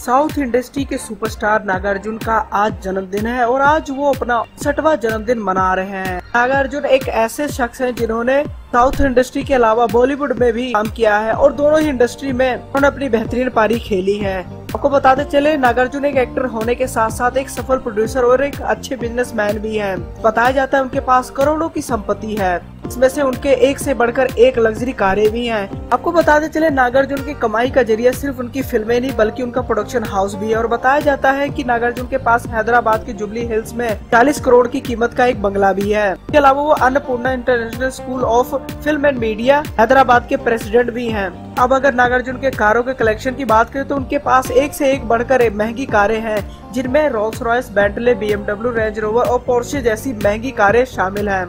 South industry के superstar Nagarjuna का आज जन्मदिन है और आज वो अपना छठवा जन्मदिन मना रहे हैं। नागार्जुन एक ऐसे शख्स हैं जिन्होंने साउथ इंडस्ट्री के अलावा बॉलीवुड में भी काम किया है और दोनों ही इंडस्ट्री में उन्होंने अपनी बेहतरीन पारी खेली है। आपको बताते चले, नागार्जुन एक एक्टर होने के साथ साथ एक सफल प्रोड्यूसर और एक अच्छे बिजनेसमैन भी हैं। बताया जाता है उनके पास करोड़ों की संपत्ति है। इसमें से उनके एक से बढ़कर एक लग्जरी कारें भी हैं। आपको बताते चले, नागार्जुन की कमाई का ज़रिया सिर्फ़ उनकी फ़िल्में नहीं, बल्कि उनका प्रोडक्शन हाउस भी है। और बताया जाता है कि नागार्जुन के पास हैदराबाद के जुबली हिल्स में 40 करोड़ की कीमत का एक बंगला भी है। इसके अलावा वो Annapurna international school of film and media Hyderabad के प्रेसिडेंट भी है। अब अगर नागार्जुन के कारों के कलेक्शन की बात करें तो उनके पास एक से एक बढ़कर महँगी कारें हैं, जिनमें Rolls Royce Bentley B MW Range Rover और पोर्शे जैसी महँगी कारें शामिल हैं।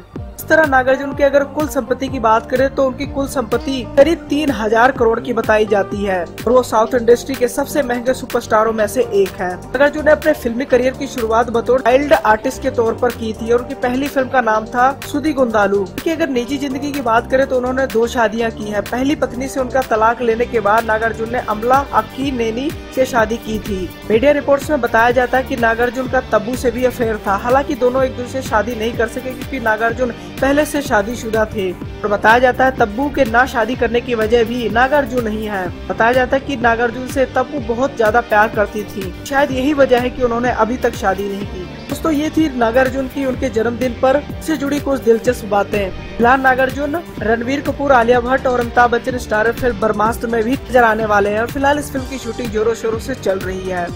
तरह नागार्जुन की अगर कुल संपत्ति की बात करें तो उनकी कुल संपत्ति करीब तीन हज़ार करोड़ की बताई जाती है और वो साउथ इंडस्ट्री के सबसे महँगे सुपरस्टारों में से एक है। नागार्जुन ने अपने फिल्मी करियर की शुरुआत बतौर चाइल्ड आर्टिस्ट के तौर पर की थी और उनकी पहली फ़िल्म का नाम था सुधी गुंदालू। की अगर निजी ज़िंदगी की बात करें तो उन्होंने दो शादियाँ की है। पहली पत्नी से उनका तलाक लेने के बाद नागार्जुन ने अमला अक्की नेनी से शादी की थी। मीडिया रिपोर्ट्स में बताया जाता है कि नागार्जुन का तब्बू से भी अफेयर था। हालाँकि दोनों एक दूसरे शादी नहीं कर सके क्योंकि नागार्जुन पहले से शादीशुदा थे। और बताया जाता है तब्बू के ना शादी करने की वजह भी नागार्जुन नहीं है। बताया जाता है कि नागार्जुन से तब्बू बहुत ज़्यादा प्यार करती थी। शायद यही वजह है कि उन्होंने अभी तक शादी नहीं की। दोस्तों, ये थी नागार्जुन की उनके जन्मदिन पर से जुड़ी कुछ दिलचस्प बातें। फ़िलहाल नागार्जुन, रणवीर कपूर, आलिया भट्ट और अमिताभ बच्चन स्टार फ़िल्म बर्मास्त्र में भी नज़र आने वाले हैं। और फ़िलहाल इस फ़िल्म की शूटिंग जोरों शोरों से चल रही है।